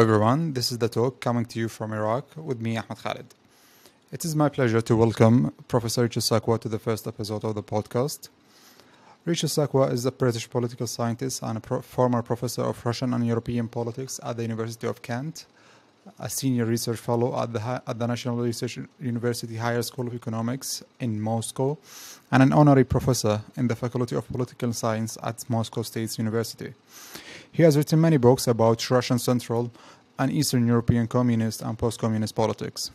Hello, everyone. This is The Talk coming to you from Iraq with me, Ahmed Khalid. It is my pleasure to welcome Professor Richard Sakwa to the first episode of the podcast. Richard Sakwa is a British political scientist and a pro- former professor of Russian and European politics at the University of Kent, a senior research fellow at the, at the National Research University Higher School of Economics in Moscow, and an honorary professor in the Faculty of Political Science at Moscow State University. He has written many books about Russian Central and Eastern European communist and post communist politics.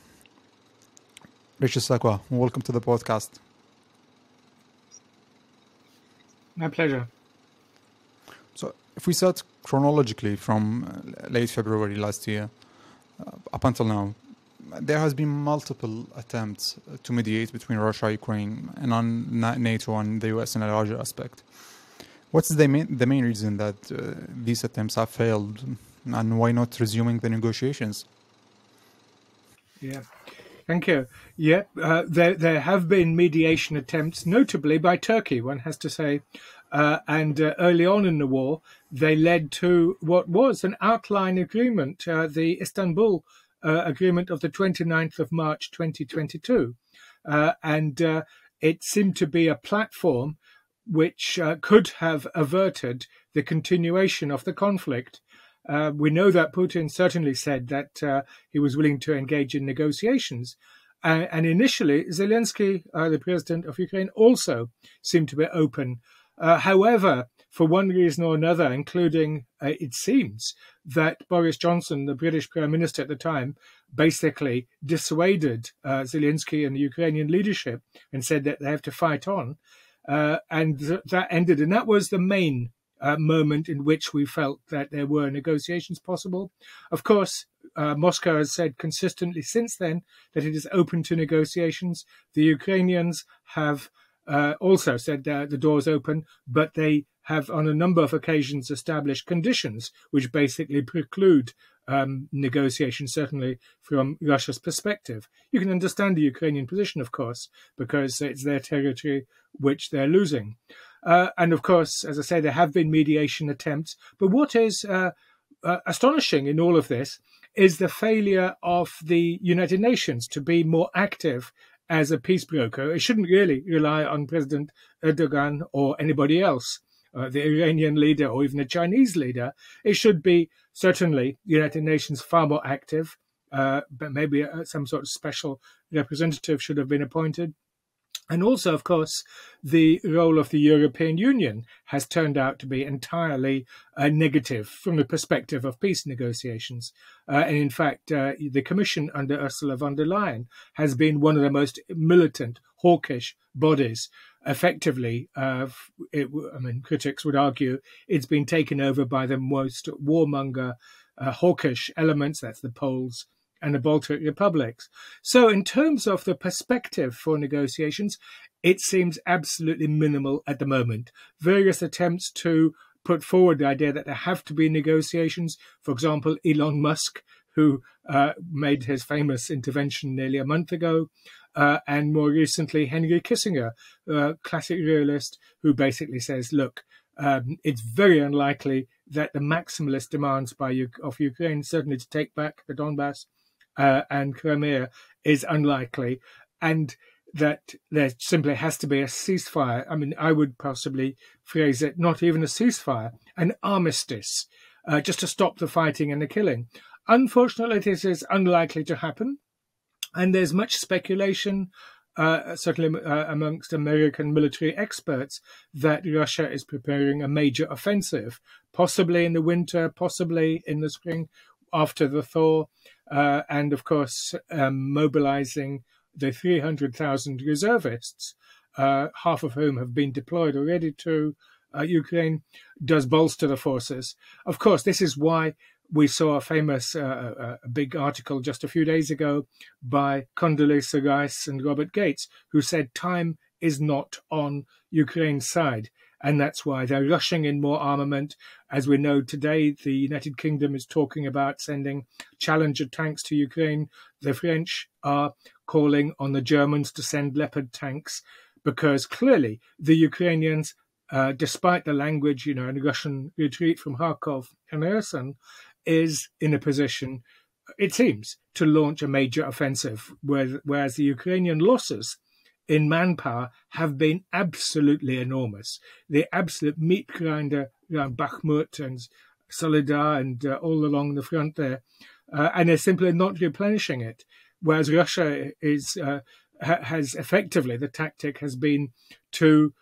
Richard Sakwa, welcome to the podcast. My pleasure. So, if we start chronologically from uh, late February last year uh, up until now, there has been multiple attempts to mediate between Russia, Ukraine, and on NATO and the US in a larger aspect. What's the main the main reason that uh, these attempts have failed, and why not resuming the negotiations? Yeah. Thank you. Yeah, uh, there there have been mediation attempts, notably by Turkey. One has to say, uh, and uh, early on in the war, they led to what was an outline agreement, uh, the Istanbul uh, Agreement of the 29th of March 2022, uh, and it seemed to be a platform which could have averted the continuation of the conflict. Uh, we know that Putin certainly said that uh, he was willing to engage in negotiations. Uh, and initially, Zelensky, uh, the president of Ukraine, also seemed to be open. Uh, however, for one reason or another, including uh, it seems that Boris Johnson, the British prime minister at the time, basically dissuaded Zelensky and the Ukrainian leadership and said that they have to fight on. And th- that ended, and that was the main uh, moment in which we felt that there were negotiations possible. Of course, uh, Moscow has said consistently since then that it is open to negotiations. The Ukrainians have uh, also said that the door is open, but they have on a number of occasions established conditions which basically preclude um, negotiations, certainly from Russia's perspective. You can understand the Ukrainian position, of course, because it's their territory which they're losing. Uh, and of course, as I say, there have been mediation attempts. But what is uh, uh, astonishing in all of this is the failure of the United Nations to be more active as a peace broker. It shouldn't really rely on President Erdogan or anybody else, uh, the Iranian leader or even the Chinese leader. It should be certainly the United Nations far more active. Uh, but maybe uh, some sort of special representative should have been appointed. And also, of course, the role of the European Union has turned out to be entirely uh, negative from the perspective of peace negotiations. Uh, and in fact, uh, the Commission under Ursula von der Leyen has been one of the most militant, hawkish bodies. Effectively, uh, it, I mean, critics would argue it's been taken over by the most warmonger, uh, hawkish elements. That's the Poles, and the Baltic republics. So, in terms of the perspective for negotiations, it seems absolutely minimal at the moment. Various attempts to put forward the idea that there have to be negotiations, for example, Elon Musk, who uh, made his famous intervention nearly a month ago, uh, and more recently, Henry Kissinger, a classic realist, who basically says, look, um, it's very unlikely that the maximalist demands by of Ukraine, certainly to take back the Donbass, uh, and Crimea is unlikely, and that there simply has to be a ceasefire. I mean, I would possibly phrase it not even a ceasefire, an armistice, uh, just to stop the fighting and the killing. Unfortunately, this is unlikely to happen, and there's much speculation. Uh, certainly uh, amongst American military experts, that Russia is preparing a major offensive, possibly in the winter, possibly in the spring after the thaw uh, and of course um, mobilizing the 300,000 reservists, uh, half of whom have been deployed already to uh, Ukraine, does bolster the forces. Of course, this is why we saw a famous uh, uh, a big article just a few days ago by Condoleezza Rice and Robert Gates, who said time is not on Ukraine's side and that's why they're rushing in more armament. As we know today, the United Kingdom is talking about sending Challenger tanks to Ukraine. The French are calling on the Germans to send Leopard tanks because clearly the Ukrainians, uh, despite the language, you know, and Russian retreat from Kharkov and Kherson, is in a position, it seems, to launch a major offensive, whereas the Ukrainian losses in manpower have been absolutely enormous. The absolute meat grinder around Bakhmut and Soledar and uh, all along the front there, uh, and they're simply not replenishing it. Whereas Russia is uh, ha- has effectively the tactic has been to,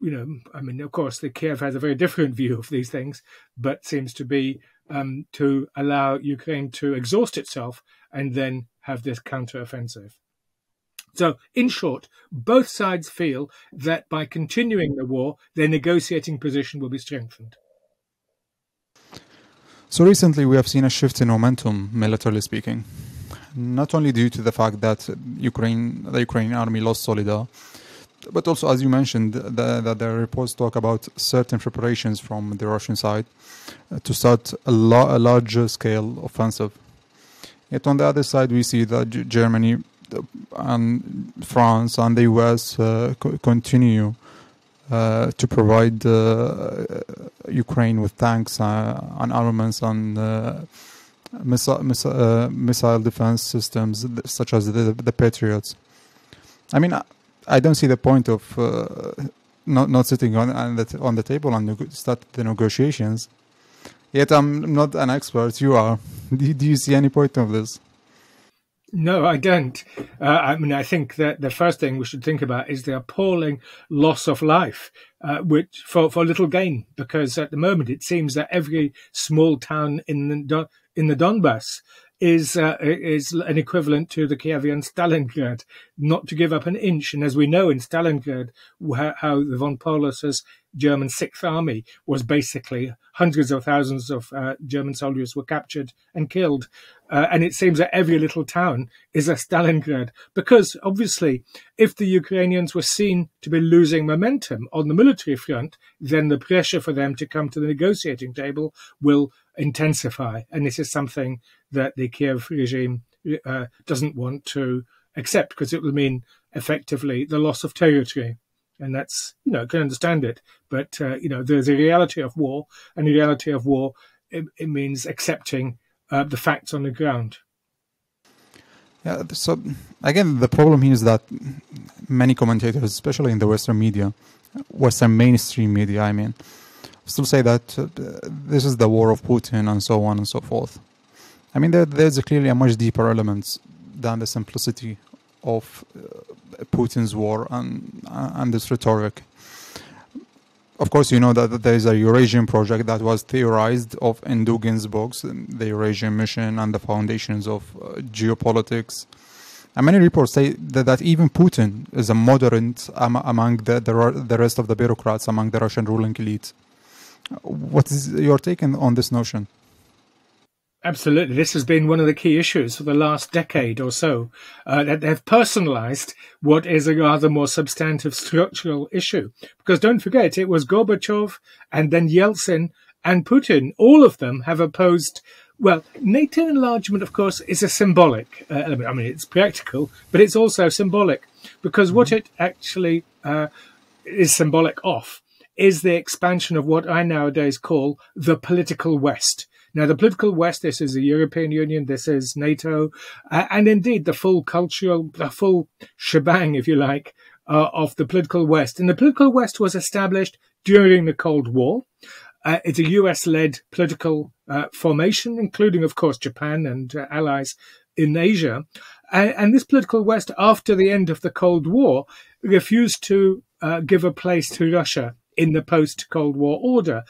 you know, I mean, of course, the Kiev has a very different view of these things, but seems to be um, to allow Ukraine to exhaust itself and then have this counteroffensive. So, in short, both sides feel that by continuing the war, their negotiating position will be strengthened. So, recently we have seen a shift in momentum, militarily speaking, not only due to the fact that Ukraine, the Ukrainian army lost Soledar, but also, as you mentioned, that the, the, reports talk about certain preparations from the Russian side uh, to start a, lo- a larger scale offensive. Yet on the other side, we see that Germany and France and the US uh, co- continue uh, to provide uh, Ukraine with tanks uh, and armaments and uh, missile, missile, missile defense systems such as the, the Patriots. I mean, I don't see the point of not not sitting on on the, on the table and start the negotiations. Yet I'm not an expert. You are. Do, do you see any point of this? No, I don't. Uh, I mean, I think that the first thing we should think about is the appalling loss of life, uh, which for, for little gain, because at the moment it seems that every small town in the in the Donbass is uh, is an equivalent to the Kievian Stalingrad, not to give up an inch. And as we know in Stalingrad, how, the von Paulus's German Sixth Army was basically hundreds of thousands of uh, German soldiers were captured and killed. Uh, and it seems that every little town is a Stalingrad because obviously, if the Ukrainians were seen to be losing momentum on the military front, then the pressure for them to come to the negotiating table will intensify. And this is something that the Kiev regime uh, doesn't want to accept because it will mean effectively the loss of territory. And that's, you know, I can understand it. But, uh, you know, there's a reality of war, and the reality of war, it, it means accepting uh, the facts on the ground. Yeah, so again, the problem here is that many commentators, especially in the Western media, Western mainstream media, I mean, still say that uh, this is the war of Putin and so on and so forth. I mean, there, there's a clearly a much deeper element than the simplicity of uh, Putin's war and uh, and this rhetoric. Of course, you know that there is a Eurasian project that was theorized of in Dugin's books, the Eurasian Mission and the foundations of uh, geopolitics. And many reports say that, that even Putin is a moderate among the, the, the rest of the bureaucrats, among the Russian ruling elite. What is your take on this notion? Absolutely. This has been one of the key issues for the last decade or so, uh, that they've personalized what is a rather more substantive structural issue. Because don't forget, it was Gorbachev and then Yeltsin and Putin. All of them have opposed, well, NATO enlargement, of course, is a symbolic uh, element. I mean, it's practical, but it's also symbolic because what it actually uh, is symbolic of is the expansion of what I nowadays call the political West. Now, the political West, this is the European Union, this is NATO, uh, and indeed the full cultural, the full shebang, if you like, uh, of the political West. And the political West was established during the Cold War. Uh, it's a US led political uh, formation, including, of course, Japan and uh, allies in Asia. And, and, this political West, after the end of the Cold War, refused to uh, give a place to Russia in the post Cold War order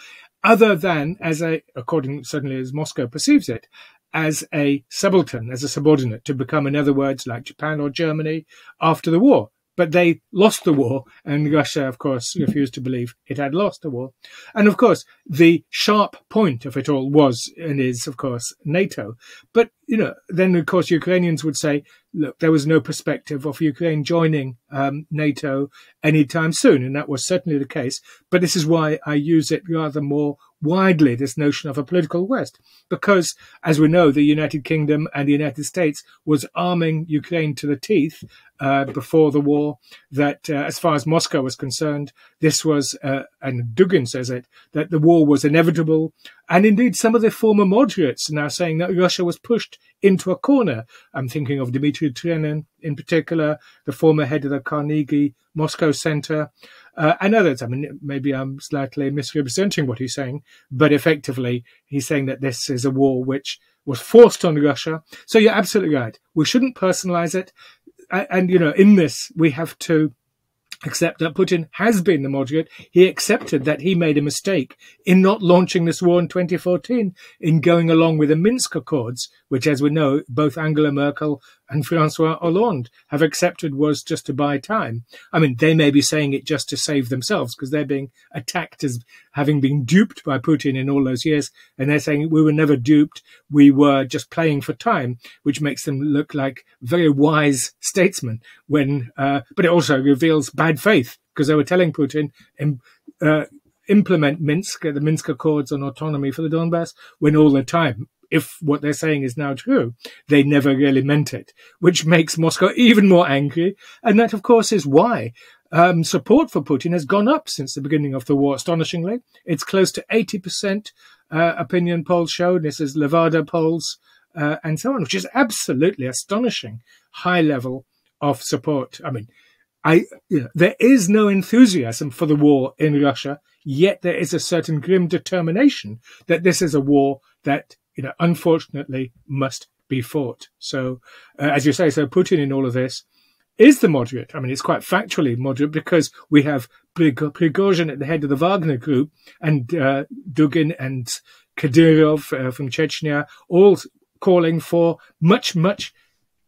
other than as a, according certainly as Moscow perceives it, as a subaltern, as a subordinate, to become, in other words, like Japan or Germany after the war. But they lost the war, and Russia, of course, refused to believe it had lost the war. And of course, the sharp point of it all was and is, of course, NATO. But, you know, then, of course, Ukrainians would say, look, there was no perspective of Ukraine joining um, NATO anytime soon. And that was certainly the case. But this is why I use it rather more widely this notion of a political West, because, as we know, the United Kingdom and the United States was arming Ukraine to the teeth uh, before the war. That, uh, as far as Moscow was concerned, this was, uh, and Dugin says it, that the war was inevitable. And indeed, some of the former moderates are now saying that Russia was pushed into a corner. I'm thinking of Dmitry Trenin in particular, the former head of the Carnegie Moscow Center, uh, and others. I mean, maybe I'm slightly misrepresenting what he's saying, but effectively, he's saying that this is a war which was forced on Russia. So you're absolutely right. We shouldn't personalize it. And, and you know, in this, we have to accept that Putin has been the moderate. He accepted that he made a mistake in not launching this war in 2014, in going along with the Minsk Accords, which, as we know, both Angela Merkel and Francois Hollande have accepted was just to buy time. I mean, they may be saying it just to save themselves because they're being attacked as having been duped by Putin in all those years. And they're saying we were never duped. We were just playing for time, which makes them look like very wise statesmen when, uh, but it also reveals bad faith because they were telling Putin, uh, implement Minsk, the Minsk Accords on autonomy for the Donbass, when all the time if what they're saying is now true, they never really meant it, which makes Moscow even more angry. And that, of course, is why um, support for Putin has gone up since the beginning of the war, astonishingly. It's close to 80% uh, opinion polls show. This is Levada polls uh, and so on, which is absolutely astonishing high level of support. I mean, I, you know, there is no enthusiasm for the war in Russia, yet there is a certain grim determination that this is a war that you know, unfortunately must be fought. So, uh, as you say, so Putin in all of this is the moderate. I mean, it's quite factually moderate because we have Prigozhin at the head of the Wagner group and uh, Dugin and Kadyrov uh, from Chechnya all calling for much, much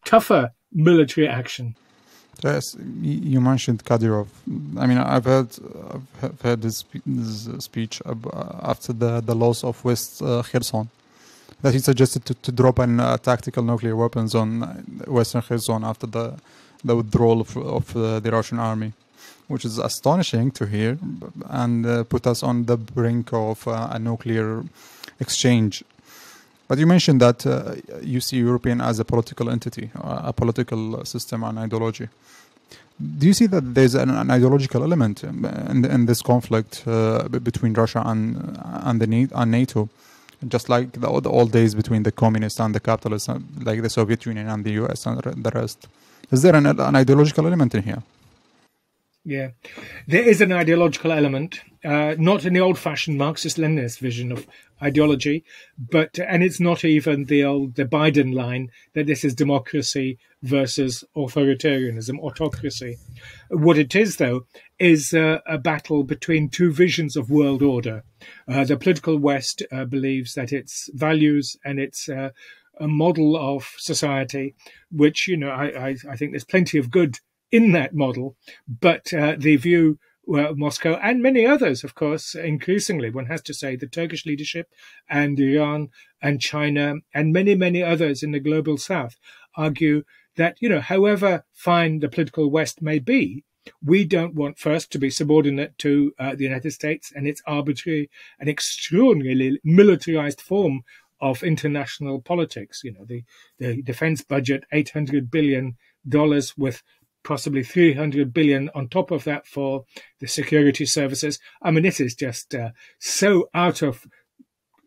tougher military action. Yes, you mentioned Kadyrov. I mean, I've heard I've heard this, this speech after the, the loss of West uh, Kherson that he suggested to, to drop an uh, tactical nuclear weapons on uh, Western Kherson after the the withdrawal of, of uh, the Russian army, which is astonishing to hear and uh, put us on the brink of uh, a nuclear exchange. But you mentioned that uh, you see European as a political entity, a political system and ideology. Do you see that there's an, an ideological element in, in, in this conflict between Russia and and the and NATO? Just like the, the old days between the communists and the capitalists, uh, like the Soviet Union and the US and the rest. Is there an, an ideological element in here? Yeah, there is an ideological element, uh, not in the old-fashioned Marxist-Leninist vision of ideology, but and it's not even the old the Biden line that this is democracy versus authoritarianism, autocracy. What it is, though, is uh, a battle between two visions of world order. Uh, the political West uh, believes that its values and its uh, a model of society, which you know I, I, I think there's plenty of good in that model, but uh, the view well, Moscow and many others, of course, increasingly, one has to say, the Turkish leadership and Iran and China and many, many others in the global south argue that, you know, however fine the political West may be, we don't want first to be subordinate to uh, the United States and its arbitrary and extraordinarily militarized form of international politics. You know, the, the defense budget, $800 billion with possibly 300 billion on top of that for the security services. I mean, this is just uh, so out of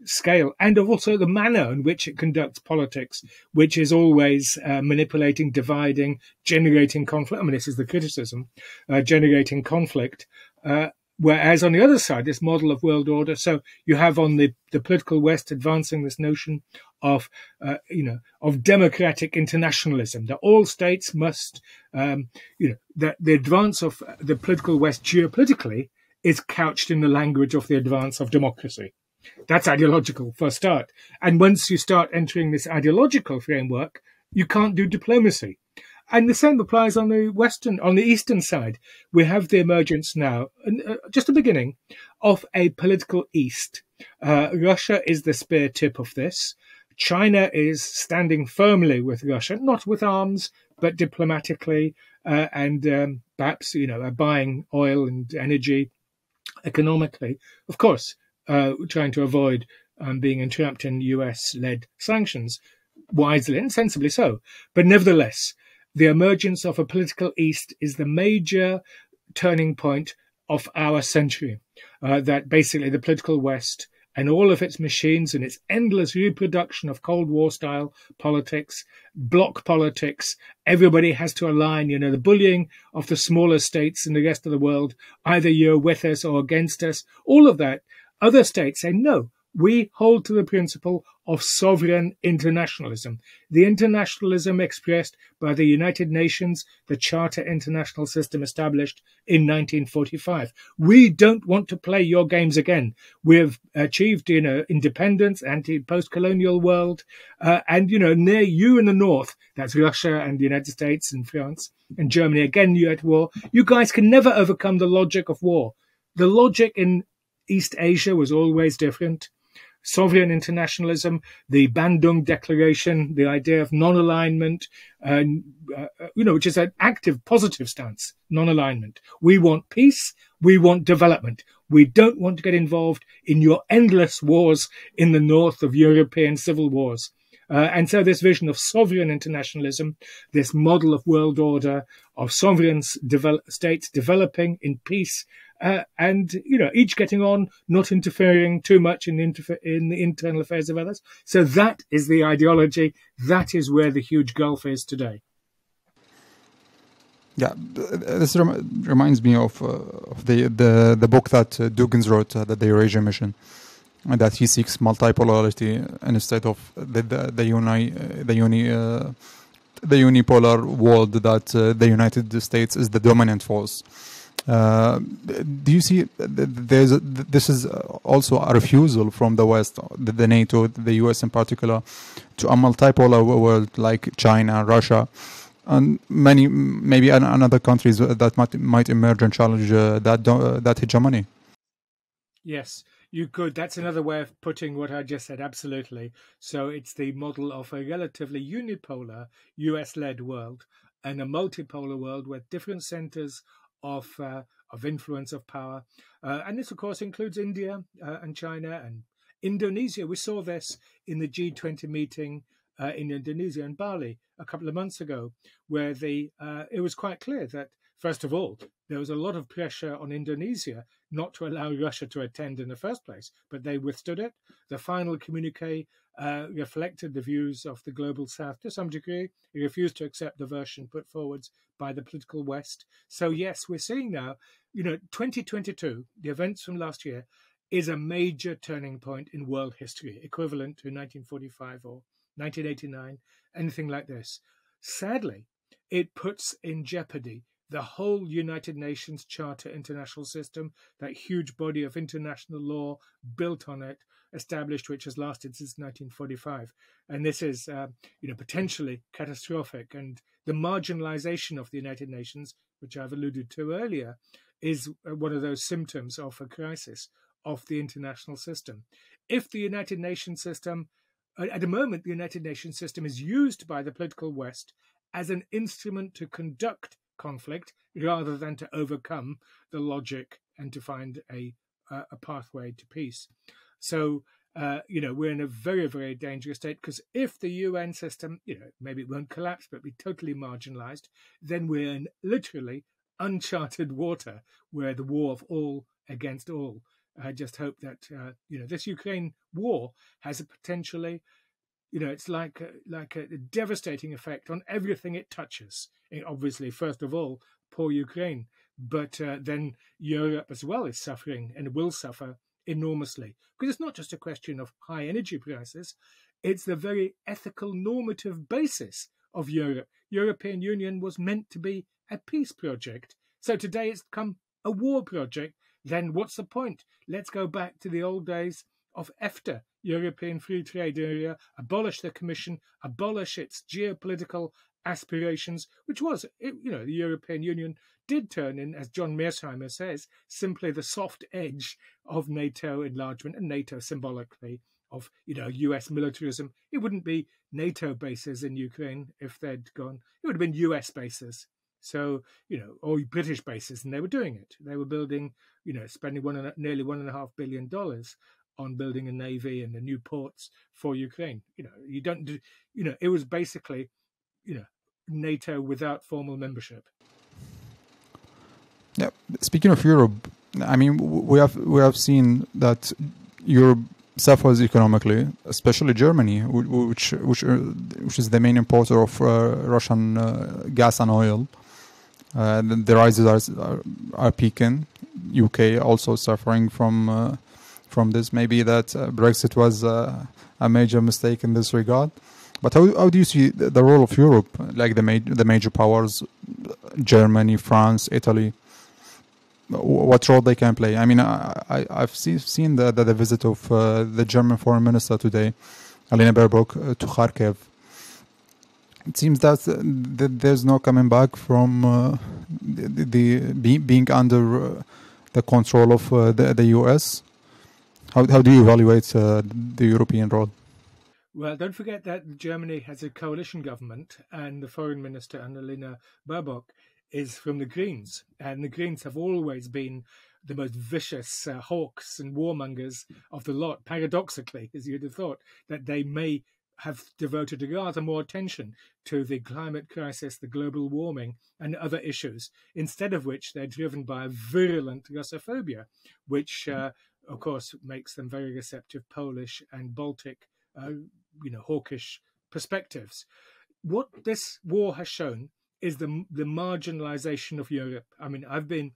scale and also the manner in which it conducts politics, which is always uh, manipulating, dividing, generating conflict. I mean, this is the criticism, uh, generating conflict. Uh, Whereas on the other side, this model of world order, so you have on the, the political West advancing this notion of, uh, you know, of democratic internationalism, that all states must, um, you know, that the advance of the political West geopolitically is couched in the language of the advance of democracy. That's ideological for a start. And once you start entering this ideological framework, you can't do diplomacy. And the same applies on the western, on the eastern side. We have the emergence now, uh, just the beginning, of a political East. Uh, Russia is the spear tip of this. China is standing firmly with Russia, not with arms, but diplomatically, uh, and um, perhaps you know buying oil and energy economically. Of course, uh, trying to avoid um, being entrapped in US led sanctions, wisely and sensibly so. But nevertheless, the emergence of a political East is the major turning point of our century. Uh, that basically the political West and all of its machines and its endless reproduction of Cold War style politics, bloc politics. Everybody has to align, you know, the bullying of the smaller states in the rest of the world. Either you're with us or against us. All of that. Other states say, no, we hold to the principle of sovereign internationalism, the internationalism expressed by the United Nations, the Charter International System established in 1945. We don't want to play your games again. We've achieved, you know, independence, anti-post-colonial world, uh, and you know, near you in the north, that's Russia and the United States and France and Germany. Again, you're at war. You guys can never overcome the logic of war. The logic in East Asia was always different. Sovereign internationalism, the Bandung Declaration, the idea of non-alignment, uh, uh, you know, which is an active, positive stance, non-alignment. We want peace. We want development. We don't want to get involved in your endless wars in the north of European civil wars. Uh, and so this vision of sovereign internationalism, this model of world order, of sovereign states developing in peace uh, and you know each getting on, not interfering too much in the, interfe- in the internal affairs of others. So that is the ideology. That is where the huge gulf is today. Yeah, this rem- reminds me of, uh, of the, the the book that uh, Dugin wrote, uh, the, Eurasia Mission, and that he seeks multipolarity instead of the the, the uni the uni uh, the unipolar world that uh, the United States is the dominant force. Uh, do you see there's a, this is also a refusal from the West, the, the, NATO, the US in particular, to a multipolar world like China, Russia, and many maybe another countries that might might emerge and challenge uh, that uh, that hegemony. Yes, you could. That's another way of putting what I just said. Absolutely. So it's the model of a relatively unipolar US-led world and a multipolar world where different centers of uh, of influence of power, uh, and this of course includes India uh, and China and Indonesia. We saw this in the G20 meeting uh, in Indonesia and Bali a couple of months ago, where the uh, it was quite clear that first of all there was a lot of pressure on Indonesia not to allow Russia to attend in the first place, but they withstood it. The final communique uh, reflected the views of the global south to some degree. He refused to accept the version put forwards by the political west. So, yes, we're seeing now, you know, 2022, the events from last year, is a major turning point in world history, equivalent to 1945 or 1989, anything like this. Sadly, it puts in jeopardy the whole United Nations Charter international system, that huge body of international law built on it, established, which has lasted since 1945. And this is, uh, you know, potentially catastrophic. And the marginalization of the United Nations, which I've alluded to earlier, is uh, one of those symptoms of a crisis of the international system. If the United Nations system, at the moment, the United Nations system is used by the political West as an instrument to conduct conflict rather than to overcome the logic and to find a a pathway to peace. So uh, you know we're in a very very dangerous state because if the UN system you know maybe it won't collapse but be totally marginalized, then we're in literally uncharted water where the war of all against all. I just hope that uh, you know this Ukraine war has a potentially you know, it's like a, like a devastating effect on everything it touches. It obviously, first of all, poor Ukraine, but uh, then Europe as well is suffering and will suffer enormously because it's not just a question of high energy prices; it's the very ethical normative basis of Europe. European Union was meant to be a peace project, so today it's become a war project. Then what's the point? Let's go back to the old days of EFTA, European Free Trade Area, abolish the Commission, abolish its geopolitical aspirations, which was, you know, the European Union did turn in, as John Mearsheimer says, simply the soft edge of NATO enlargement and NATO symbolically of, you know, US militarism. It wouldn't be NATO bases in Ukraine if they'd gone. It would have been US bases. So, you know, or British bases, and they were doing it. They were building, you know, spending one and, nearly one and a half billion dollars on building a navy and the new ports for Ukraine. You know, you don't do, you know, it was basically, you know, NATO without formal membership. Speaking of Europe, I mean, we have we have seen that Europe suffers economically, especially Germany, which which uh, which is the main importer of uh, Russian uh, gas and oil. Uh, the, rises are, are, are peaking. UK also suffering from uh, from this. Maybe that uh, Brexit was a major mistake in this regard. But how, how do you see the, role of Europe, like the ma- the major powers, Germany, France, Italy? What role they can play. I mean, I, have see, seen the, the, the, visit of uh, the German foreign minister today, Alina Baerbock, uh, to Kharkiv. It seems that, uh, that there's no coming back from uh, the, the be, being under uh, the control of uh, the, the US. How, how do you evaluate the European role? Well, don't forget that Germany has a coalition government, and the foreign minister, Annalena Baerbock, is from the Greens, and the Greens have always been the most vicious uh, hawks and warmongers of the lot. Paradoxically, as you'd have thought, that they may have devoted rather more attention to the climate crisis, the global warming, and other issues, instead of which they're driven by a virulent Russophobia, which, uh, of course, makes them very receptive Polish and Baltic, uh, you know, hawkish perspectives. What this war has shown is the the marginalization of Europe. I mean, I've been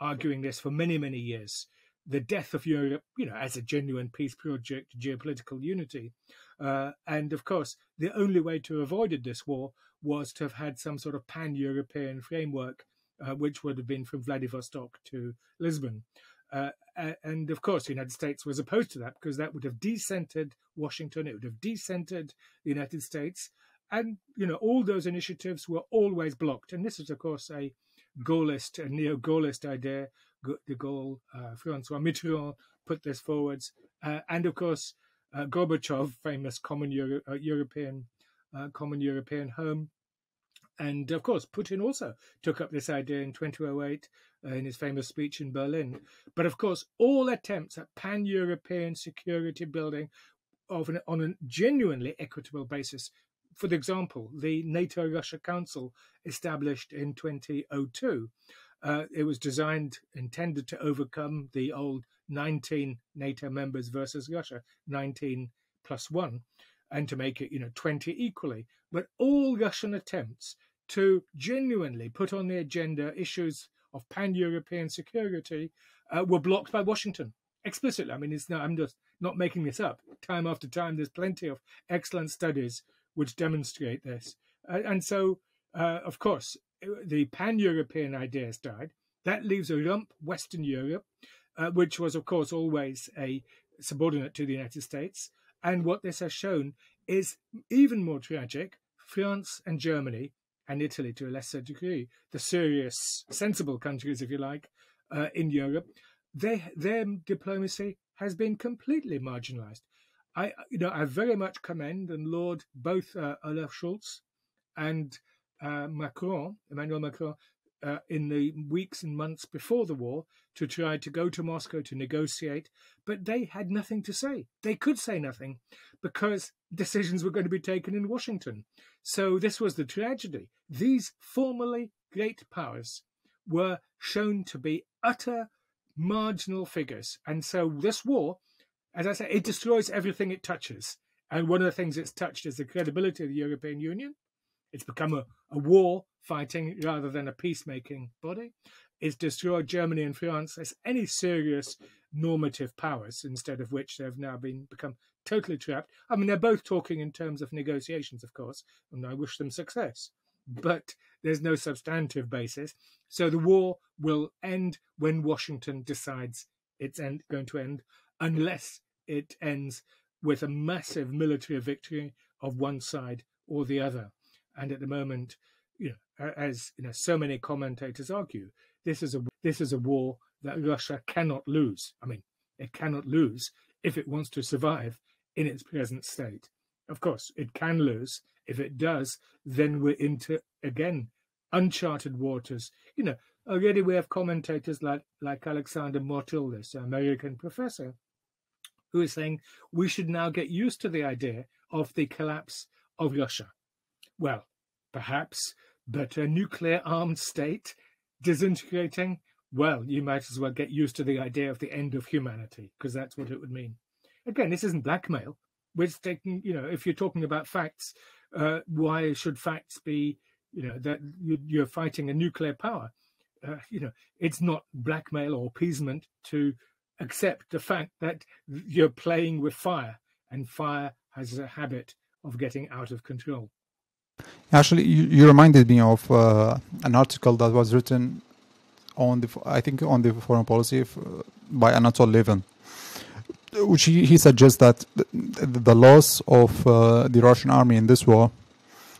arguing this for many many years. The death of Europe, you know, as a genuine peace project, geopolitical unity, uh, and of course, the only way to have avoided this war was to have had some sort of pan-European framework, uh, which would have been from Vladivostok to Lisbon. Uh, and of course, the United States was opposed to that because that would have decentered Washington. It would have decentered the United States, and you know all those initiatives were always blocked. And this is, of course, a Gaullist, a neo-Gaullist idea. De Gaulle, uh, Francois Mitterrand put this forwards, uh, and of course, uh, Gorbachev, famous common Euro- uh, European, uh, common European home, and of course, Putin also took up this idea in 2008 uh, in his famous speech in Berlin. But of course, all attempts at pan European security building of an, on a genuinely equitable basis for example, the NATO Russia Council established in 2002. Uh, it was designed, intended to overcome the old 19 NATO members versus Russia, 19 plus one, and to make it, you know, 20 equally. But all Russian attempts to genuinely put on the agenda issues of pan-European security uh, were blocked by Washington explicitly. I mean, it's not, I'm just not making this up. Time after time, there's plenty of excellent studies which demonstrate this. Uh, and so, uh, of course, the pan European ideas died. That leaves a lump Western Europe, uh, which was, of course, always a subordinate to the United States. And what this has shown is even more tragic France and Germany, and Italy to a lesser degree, the serious, sensible countries, if you like, uh, in Europe, they, their diplomacy has been completely marginalized. I, you know, I very much commend and laud both uh, Olaf Scholz and uh, Macron, Emmanuel Macron, uh, in the weeks and months before the war to try to go to Moscow to negotiate, but they had nothing to say. They could say nothing because decisions were going to be taken in Washington. So this was the tragedy. These formerly great powers were shown to be utter marginal figures. And so this war as I say, it destroys everything it touches. And one of the things it's touched is the credibility of the European Union. It's become a, a war fighting rather than a peacemaking body. It's destroyed Germany and France as any serious normative powers, instead of which they've now been become totally trapped. I mean, they're both talking in terms of negotiations, of course, and I wish them success. But there's no substantive basis. So the war will end when Washington decides it's end, going to end, unless it ends with a massive military victory of one side or the other. And at the moment, you know, as you know, so many commentators argue, this is a this is a war that Russia cannot lose. I mean, it cannot lose if it wants to survive in its present state. Of course, it can lose. If it does, then we're into again uncharted waters. You know, already we have commentators like, like Alexander Motyl, this American professor, who is saying we should now get used to the idea of the collapse of Russia. Well, perhaps, but a nuclear armed state disintegrating, well, you might as well get used to the idea of the end of humanity, because that's what it would mean. Again, this isn't blackmail. We're taking, you know, if you're talking about facts, uh, why should facts be, you know, that you're fighting a nuclear power? Uh, you know, it's not blackmail or appeasement to accept the fact that you're playing with fire and fire has a habit of getting out of control. Actually, you, you reminded me of uh, an article that was written on the, I think, on the foreign policy by Anatol Lieven, which he, he suggests that the, the loss of uh, the Russian army in this war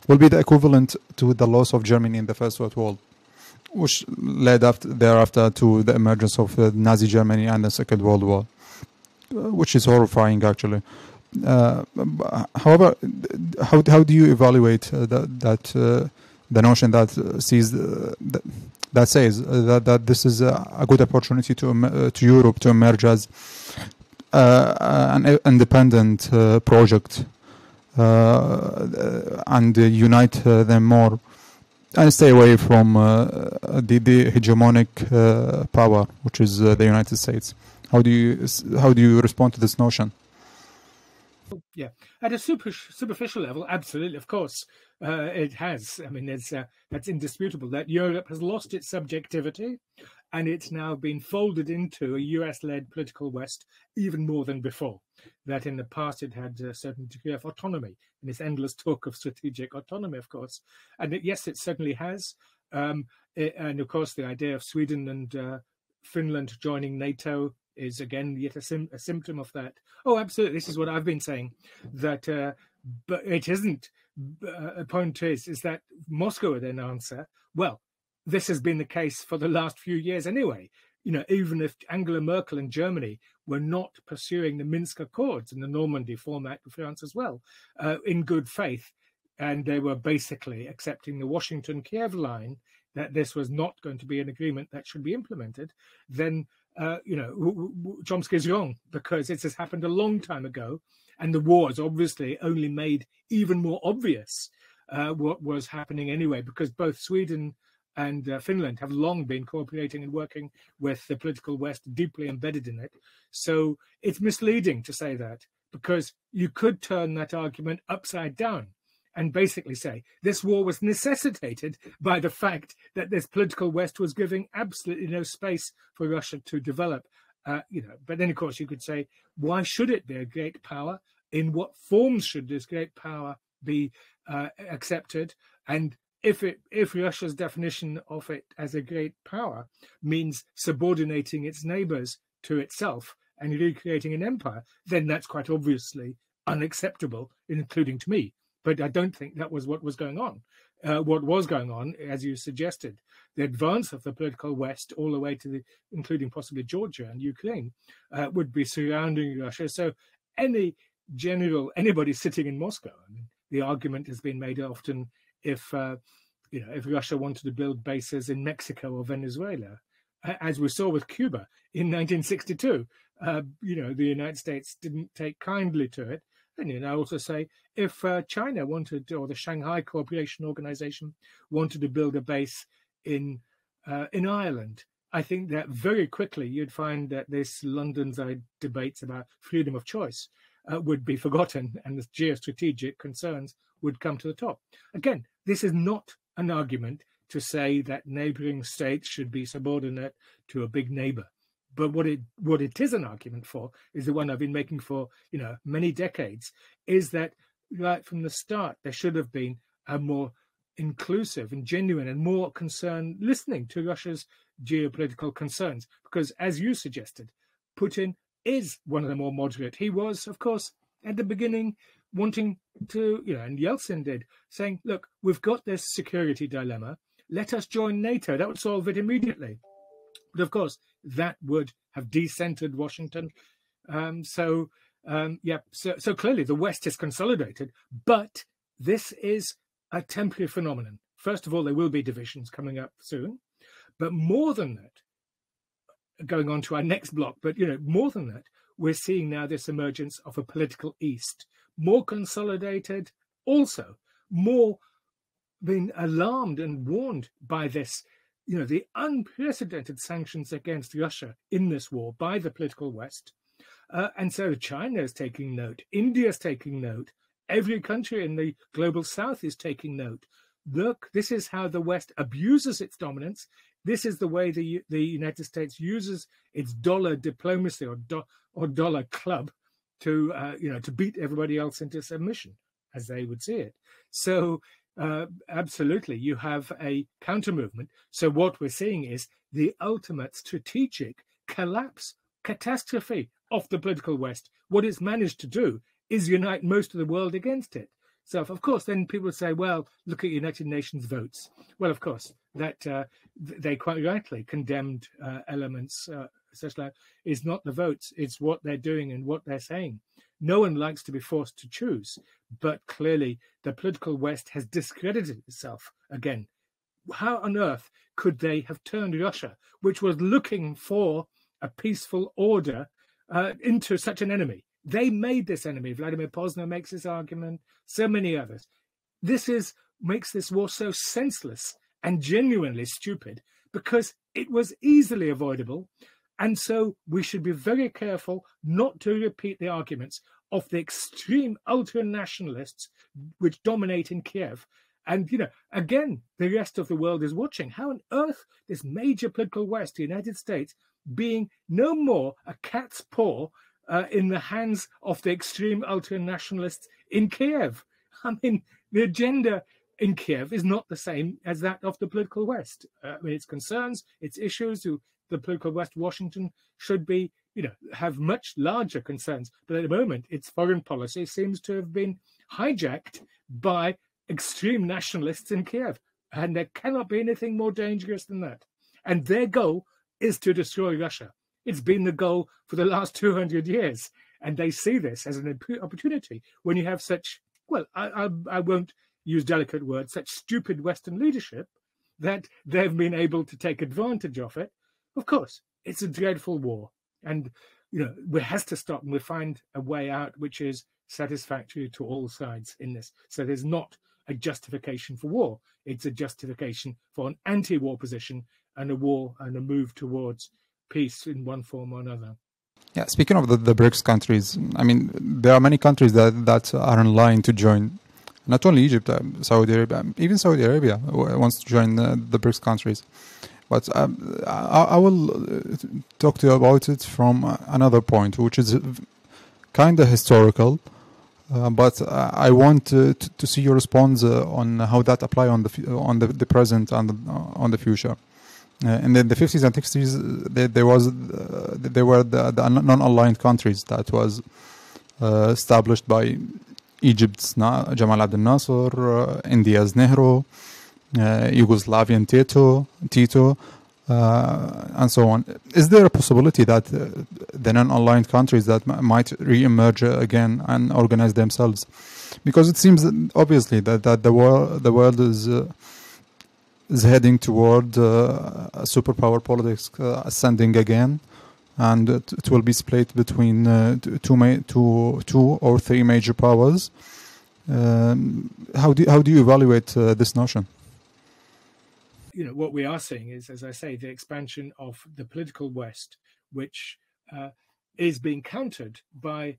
will be the equivalent to the loss of Germany in the First World War which led after, thereafter to the emergence of uh, Nazi Germany and the Second World War, uh, which is horrifying actually. Uh, however, how how do you evaluate uh, that that uh, the notion that sees that, that says that that this is a, a good opportunity to to Europe to emerge as an independent project and unite them more and stay away from uh, the, the hegemonic uh, power, which is uh, the United States. How do you how do you respond to this notion? Yeah, at a super, superficial level, absolutely, of course, uh, it has. I mean, it's uh, that's indisputable that Europe has lost its subjectivity, and it's now been folded into a US-led political West even more than before that in the past it had a certain degree of autonomy in this endless talk of strategic autonomy, of course. And it, yes, it certainly has. Um, it, and of course, the idea of Sweden and uh, Finland joining NATO is again yet a, sim- a, symptom of that. Oh, absolutely. This is what I've been saying that, uh, but it isn't. Uh, a point is, is that Moscow would then answer, well, this has been the case for the last few years anyway. You know, even if Angela Merkel and Germany were not pursuing the Minsk Accords and the Normandy format for France as well, uh, in good faith, and they were basically accepting the Washington Kiev line that this was not going to be an agreement that should be implemented, then uh, you know Chomsky is wrong because this has happened a long time ago, and the war has obviously only made even more obvious uh, what was happening anyway, because both Sweden and uh, Finland have long been cooperating and working with the political West, deeply embedded in it. So it's misleading to say that because you could turn that argument upside down and basically say this war was necessitated by the fact that this political West was giving absolutely no space for Russia to develop. Uh, you know, but then of course you could say, why should it be a great power? In what forms should this great power be uh, accepted? And if it if Russia's definition of it as a great power means subordinating its neighbors to itself and recreating an empire, then that's quite obviously unacceptable, including to me. But I don't think that was what was going on. Uh, what was going on, as you suggested, the advance of the political West, all the way to the, including possibly Georgia and Ukraine, uh, would be surrounding Russia. So any general, anybody sitting in Moscow, I mean, the argument has been made often if uh, you know if Russia wanted to build bases in Mexico or Venezuela, as we saw with Cuba in 1962. Uh, you know the United States didn't take kindly to it. And you know, also say if uh, China wanted, or the Shanghai Cooperation Organization wanted to build a base in uh, in Ireland, I think that very quickly you'd find that this London's debates about freedom of choice uh, would be forgotten, and the geostrategic concerns would come to the top. Again, this is not an argument to say that neighboring states should be subordinate to a big neighbor. But what it what it is an argument for is the one I've been making for you know many decades is that right from the start there should have been a more inclusive and genuine and more concerned listening to Russia's geopolitical concerns because as you suggested Putin is one of the more moderate he was of course at the beginning wanting to, you know, and Yeltsin did, saying, look, we've got this security dilemma. Let us join NATO. That would solve it immediately. But of course, that would have decentered Washington. Um, so, um, yeah, so, so clearly the West is consolidated, but this is a temporary phenomenon. First of all, there will be divisions coming up soon, but more than that, going on to our next block, but you know, more than that, we're seeing now this emergence of a political East, more consolidated, also more been alarmed and warned by this, you know, the unprecedented sanctions against Russia in this war by the political West. Uh, and so China is taking note, India is taking note, every country in the global south is taking note. Look, this is how the West abuses its dominance. This is the way the the United States uses its dollar diplomacy or do, or dollar club to uh, you know to beat everybody else into submission, as they would see it. So uh, absolutely, you have a counter movement. So what we're seeing is the ultimate strategic collapse, catastrophe of the political West. What it's managed to do is unite most of the world against it. So, of course, then people say, well, look at United Nations votes. Well, of course, that uh, they quite rightly condemned uh, elements uh, such like is not the votes, it's what they're doing and what they're saying. No one likes to be forced to choose, but clearly the political West has discredited itself again. How on earth could they have turned Russia, which was looking for a peaceful order, uh, into such an enemy? They made this enemy. Vladimir Pozner makes this argument, so many others. This is makes this war so senseless and genuinely stupid because it was easily avoidable. And so we should be very careful not to repeat the arguments of the extreme ultra nationalists which dominate in Kiev. And, you know, again, the rest of the world is watching. How on earth this major political West, the United States, being no more a cat's paw uh, in the hands of the extreme ultra nationalists in Kiev? I mean, the agenda in Kiev is not the same as that of the political West. Uh, I mean, its concerns, its issues, the political West Washington should be, you know, have much larger concerns. But at the moment, its foreign policy seems to have been hijacked by extreme nationalists in Kiev. And there cannot be anything more dangerous than that. And their goal is to destroy Russia. It's been the goal for the last 200 years. And they see this as an opportunity when you have such, well, I, I, I won't use delicate words, such stupid Western leadership that they've been able to take advantage of it of course, it's a dreadful war, and you know we has to stop and we find a way out which is satisfactory to all sides in this. So there's not a justification for war; it's a justification for an anti-war position and a war and a move towards peace in one form or another. Yeah, speaking of the, the BRICS countries, I mean, there are many countries that, that are in line to join. Not only Egypt, uh, Saudi Arabia, even Saudi Arabia wants to join the, the BRICS countries. But um, I, I, will uh, talk to you about it from another point, which is kind of historical. Uh, but uh, I want to, to, see your response uh, on how that apply on the on the, the present and uh, on the future. Uh, in the, the 50s and 60s, there, was there were the, the non-aligned countries that was established by Egypt's Jamal Abdel Nasser, India's Nehru, uh, Yugoslavian Tito, Tito, uh, and so on. Is there a possibility that uh, the non-aligned countries that might re-emerge again and organize themselves? Because it seems obviously that, that the world the world is uh, is heading toward uh, superpower politics uh, ascending again, and it, it, will be split between two, two, two or three major powers. Um, how do how do you evaluate this notion? You know what we are seeing is, as I say, the expansion of the political West, which uh, is being countered by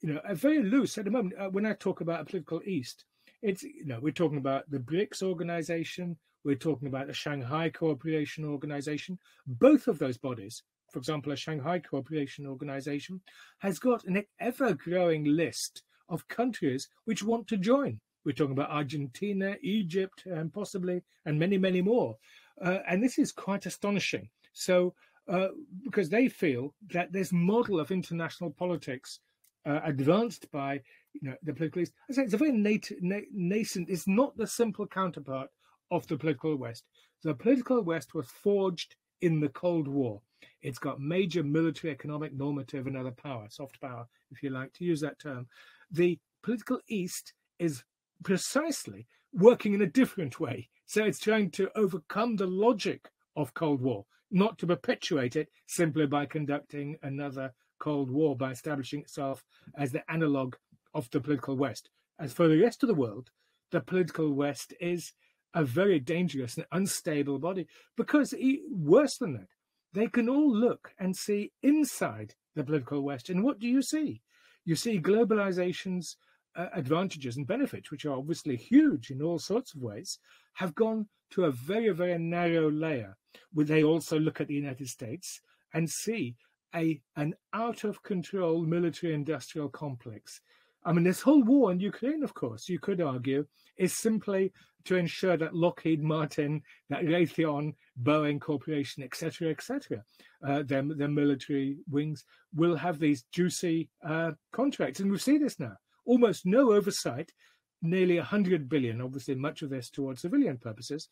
you know a very loose at the moment. Uh, when I talk about a political East, it's you know we're talking about the BRICS organization, we're talking about the Shanghai Cooperation Organization. Both of those bodies, for example, a Shanghai Cooperation Organization, has got an ever-growing list of countries which want to join. We're talking about Argentina, Egypt, and possibly, and many, many more. Uh, and this is quite astonishing. So, uh, because they feel that this model of international politics uh, advanced by you know the political East, I say it's a very nat- na- nascent. It's not the simple counterpart of the political West. The political West was forged in the Cold War. It's got major military, economic, normative, and other power, soft power, if you like to use that term. The political East is precisely working in a different way. So it's trying to overcome the logic of Cold War, not to perpetuate it simply by conducting another Cold War, by establishing itself as the analog of the political West. As for the rest of the world, the political West is a very dangerous and unstable body because worse than that, they can all look and see inside the political West. And what do you see? You see globalization's advantages and benefits, which are obviously huge in all sorts of ways, have gone to a very, very narrow layer. Where they also look at the United States and see a an out of control military industrial complex I mean, this whole war in Ukraine, of course, you could argue, is simply to ensure that Lockheed Martin, that Raytheon, Boeing Corporation, etc., etc., uh, their, their military wings will have these juicy uh, contracts. And we see this now. Almost no oversight, nearly 100 billion, obviously much of this towards civilian purposes,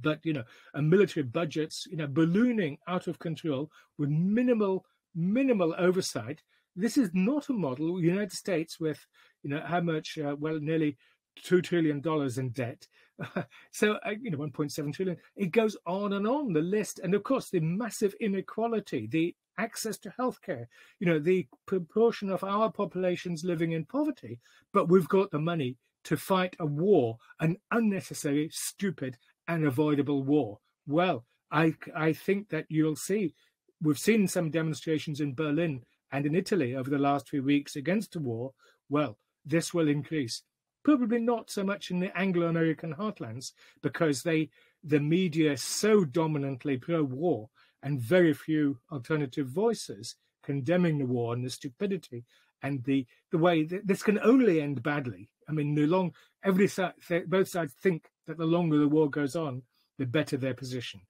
but, you know, a military budgets, you know, ballooning out of control with minimal, minimal oversight this is not a model. United States, with you know how much, uh, well, nearly two trillion dollars in debt. so uh, you know, one point seven trillion. It goes on and on the list, and of course the massive inequality, the access to healthcare. You know, the proportion of our populations living in poverty, but we've got the money to fight a war, an unnecessary, stupid, and avoidable war. Well, I I think that you'll see. We've seen some demonstrations in Berlin and in Italy over the last few weeks against the war, well, this will increase. Probably not so much in the Anglo-American heartlands because they the media so dominantly pro-war and very few alternative voices condemning the war and the stupidity and the the way that this can only end badly. I mean, the long every side both sides think that the longer the war goes on, the better their position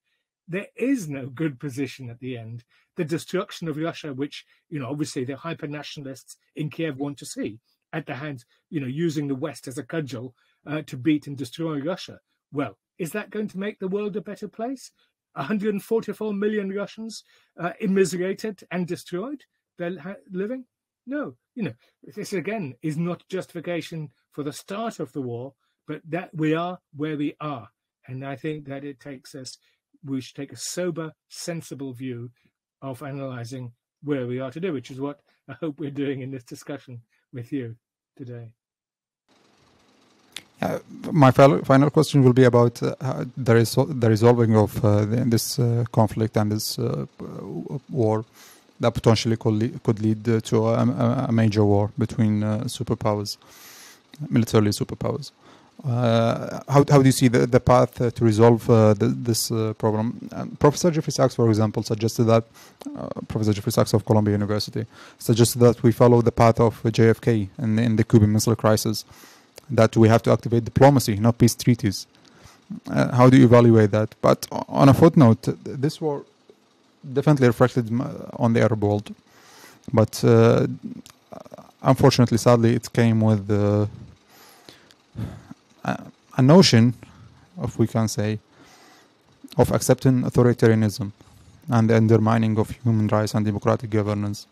there is no good position at the end. The destruction of Russia, which, you know, obviously the hyper nationalists in Kiev want to see at the hands, you know, using the West as a cudgel uh, to beat and destroy Russia. Well, is that going to make the world a better place? 144 million Russians uh, immiserated and destroyed, they're living? No, you know, this again is not justification for the start of the war, but that we are where we are. And I think that it takes us we should take a sober, sensible view of analysing where we are today, which is what I hope we're doing in this discussion with you today. Uh, my final question will be about uh, the, resol- the, resolving of uh, the, this uh, conflict and this uh, war that potentially could, le- could lead to a, a, major war between uh, superpowers, militarily superpowers. Uh, how, how do you see the, the path uh, to resolve uh, the, this uh, problem? Um, Professor Jeffrey Sachs, for example, suggested that, uh, Professor Jeffrey Sachs of Columbia University, suggested that we follow the path of JFK in, in the Cuban Missile Crisis, that we have to activate diplomacy, not peace treaties. Uh, how do you evaluate that? But on a footnote, this war definitely reflected on the Arab world, but unfortunately, sadly, it came with a notion, if we can say, of accepting authoritarianism and the undermining of human rights and democratic governance.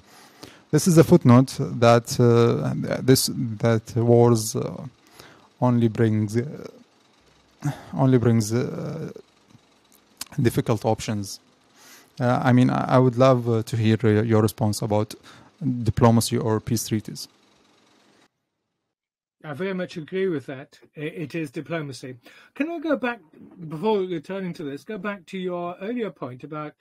This is a footnote that uh, this that wars uh, only brings uh, only brings uh, difficult options. Uh, I mean, I, would love to hear your response about diplomacy or peace treaties. I very much agree with that. It is diplomacy. Can I go back before returning to this? Go back to your earlier point about,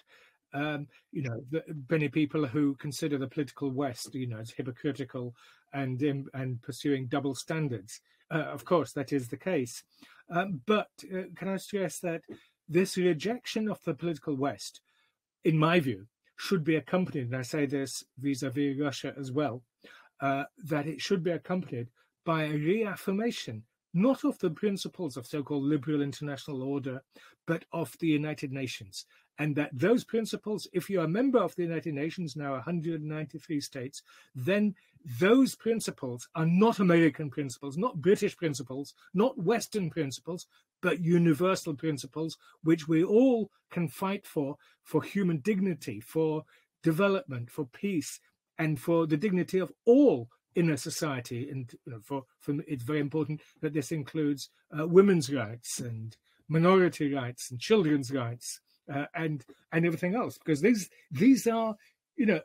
um, you know, the, many people who consider the political West, you know, as hypocritical and and pursuing double standards. Uh, of course, that is the case. Um, but uh, can I stress that this rejection of the political West, in my view, should be accompanied, and I say this vis-a-vis Russia as well, that it should be accompanied by a reaffirmation not of the principles of so-called liberal international order, but of the United Nations. And that those principles, if you're a member of the United Nations, now 193 states, then those principles are not American principles, not British principles, not Western principles, but universal principles, which we all can fight for, for human dignity, for development, for peace, and for the dignity of all in a society. And you know, for, for it's very important that this includes uh, women's rights and minority rights and children's rights uh, and and everything else because these these are you know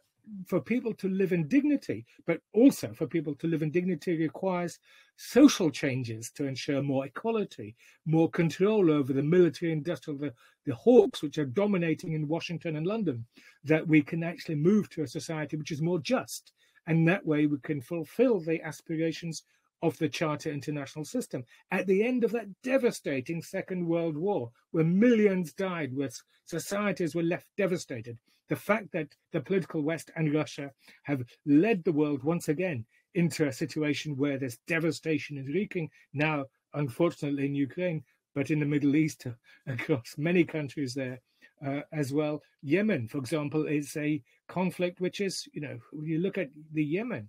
for people to live in dignity but also for people to live in dignity requires social changes to ensure more equality more control over the military industrial the, the hawks which are dominating in washington and london that we can actually move to a society which is more just and that way we can fulfill the aspirations of the Charter International System. At the end of that devastating Second World War, where millions died, where societies were left devastated, the fact that the political West and Russia have led the world once again into a situation where this devastation is wreaking now, unfortunately, in Ukraine, but in the Middle East, across many countries there. Uh, as well, Yemen, for example, is a conflict which is, you know, when you look at the Yemen,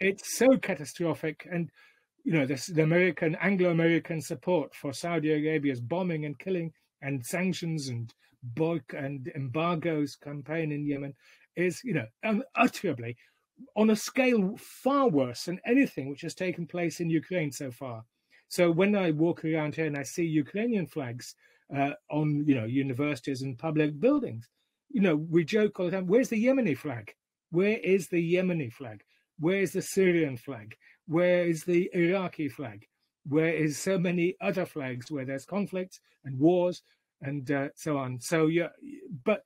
it's so catastrophic. And, you know, this, the American, Anglo American support for Saudi Arabia's bombing and killing and sanctions and boycott and embargoes campaign in Yemen is, you know, unutterably on a scale far worse than anything which has taken place in Ukraine so far. So when I walk around here and I see Ukrainian flags uh, on, you know, universities and public buildings, you know, we joke all the time, where's the Yemeni flag? Where is the Yemeni flag? Where is the Syrian flag? Where is the Iraqi flag? Where is so many other flags where there's conflicts and wars and uh, so on? So yeah, but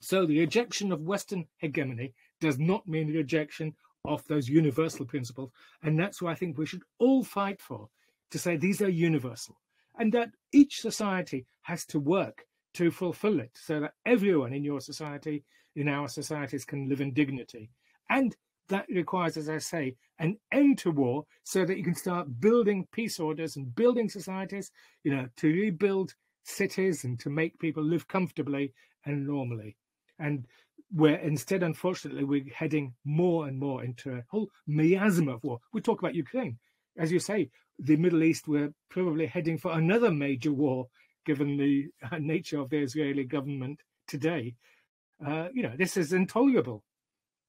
so the rejection of Western hegemony does not mean the rejection of those universal principles, and that's what I think we should all fight for to say these are universal, and that each society has to work to fulfill it, so that everyone in your society, in our societies, can live in dignity and that requires, as I say, an end to war so that you can start building peace orders and building societies, you know, to rebuild cities and to make people live comfortably and normally. And where instead, unfortunately, we're heading more and more into a whole miasma of war. We talk about Ukraine. As you say, the Middle East, we're probably heading for another major war, given the nature of the Israeli government today. Uh, you know, this is intolerable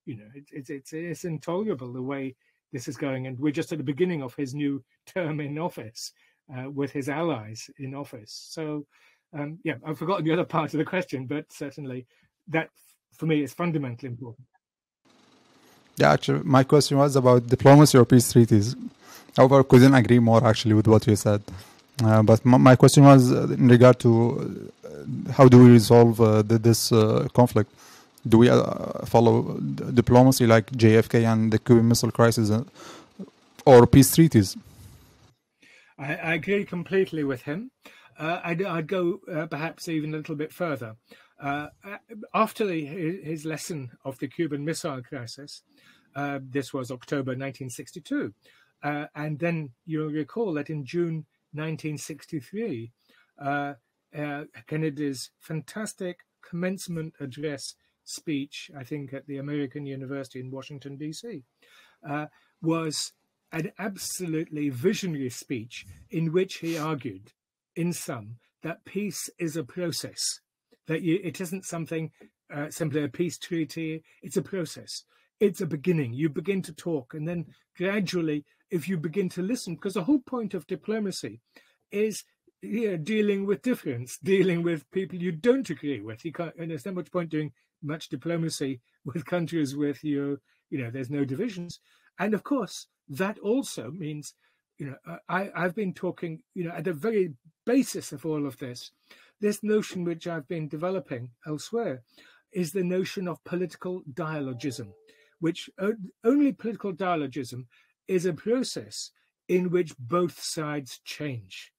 you know, it's it's it's intolerable the way this is going, and we're just at the beginning of his new term in office uh, with his allies in office. So, um, yeah, I've forgotten the other part of the question, but certainly that for me is fundamentally important. Yeah, actually, my question was about diplomacy or peace treaties. However, I couldn't agree more actually with what you said. Uh, but my, my, question was in regard to uh, how do we resolve uh, the, this uh, conflict? do we uh, follow diplomacy like JFK and the Cuban Missile Crisis uh, or peace treaties? I, I, agree completely with him. Uh, I'd, I'd, go uh, perhaps even a little bit further. Uh, uh, after the, his lesson of the Cuban Missile Crisis, this was October 1962, and then you'll recall that in June 1963, Kennedy's fantastic commencement address speech, I think, at the American University in Washington, D.C., uh, was an absolutely visionary speech in which he argued, in sum, that peace is a process, that you, it isn't something uh, simply a peace treaty, it's a process. It's a beginning. You begin to talk, and then gradually, if you begin to listen, because the whole point of diplomacy is yeah, dealing with difference, dealing with people you don't agree with. You can't, and there's not much point doing much diplomacy with countries with you, you know, there's no divisions. And of course, that also means, you know, I, I've been talking, you know, at the very basis of all of this, this notion which I've been developing elsewhere is the notion of political dialogism, which only political dialogism is a process in which both sides change.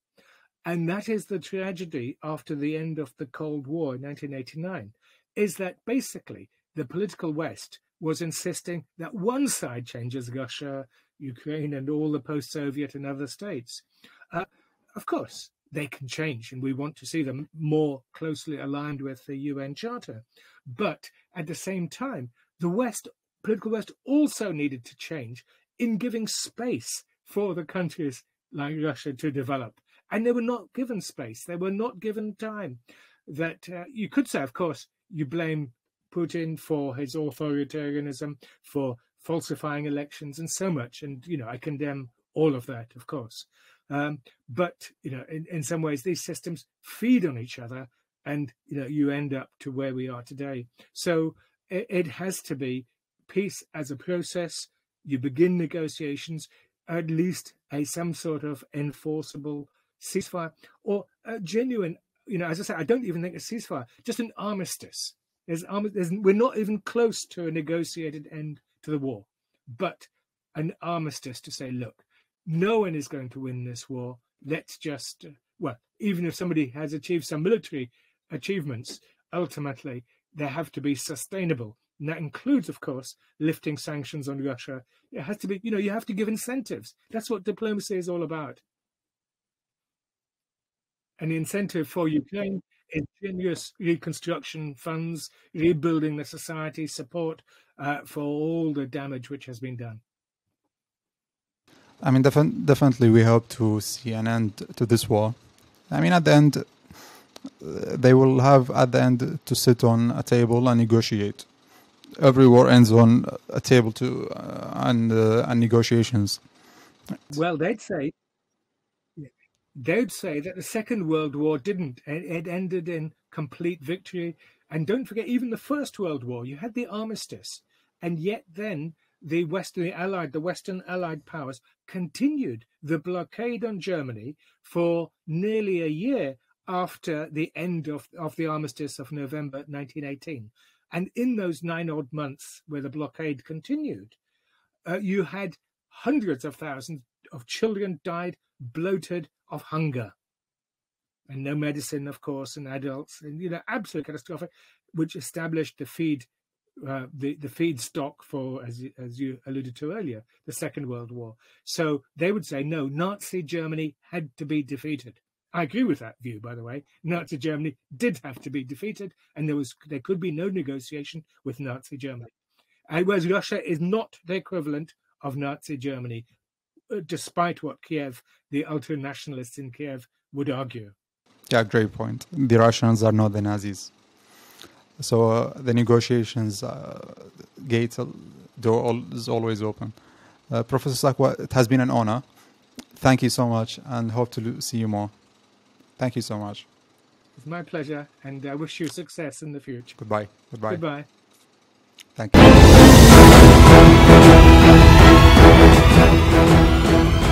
And that is the tragedy after the end of the Cold War in 1989 is that basically the political West was insisting that one side changes Russia, Ukraine, and all the post Soviet and other states. Uh, of course, they can change, and we want to see them more closely aligned with the UN Charter. But at the same time, the West, political West, also needed to change in giving space for the countries like Russia to develop. And they were not given space, they were not given time. That uh, you could say, of course, you blame Putin for his authoritarianism, for falsifying elections, and so much. And, you know, I condemn all of that, of course. Um, but you know, in, in some ways, these systems feed on each other, and you know, you end up to where we are today. So it, it has to be peace as a process. You begin negotiations, at least a some sort of enforceable ceasefire or a genuine. You know, as I said, I don't even think a ceasefire, just an armistice. There's, there's, we're not even close to a negotiated end to the war, but an armistice to say, look, no one is going to win this war. Let's just, well, even if somebody has achieved some military achievements, ultimately they have to be sustainable. And that includes, of course, lifting sanctions on Russia. It has to be, you know, you have to give incentives. That's what diplomacy is all about. And the incentive for Ukraine is generous reconstruction funds, rebuilding the society, support uh, for all the damage which has been done. I mean, def- definitely, we hope to see an end to this war. I mean, at the end, they will have at the end to sit on a table and negotiate. Every war ends on a table to uh, and uh, and negotiations. Well, they'd say they'd say that the Second World War didn't. It ended in complete victory. And don't forget, even the First World War, you had the armistice, and yet then the Western Allied, the Western Allied powers continued the blockade on Germany for nearly a year after the end of, of the armistice of November 1918. And in those nine odd months where the blockade continued, uh, you had hundreds of thousands of children died bloated of hunger. And no medicine, of course, and adults, and you know, absolutely catastrophic, which established the feed uh, the the feedstock for, as as you alluded to earlier, the Second World War. So they would say no, Nazi Germany had to be defeated. I agree with that view, by the way. Nazi Germany did have to be defeated, and there was there could be no negotiation with Nazi Germany. And whereas Russia is not the equivalent of Nazi Germany, uh, despite what Kiev, the ultra nationalists in Kiev, would argue. Yeah, great point. The Russians are not the Nazis. So uh, the negotiations uh, gate door is always open. Uh, Professor Sakwa, it has been an honor. Thank you so much, and hope to see you more. Thank you so much. It's my pleasure, and I wish you success in the future. Goodbye. Goodbye. Goodbye. Thank you.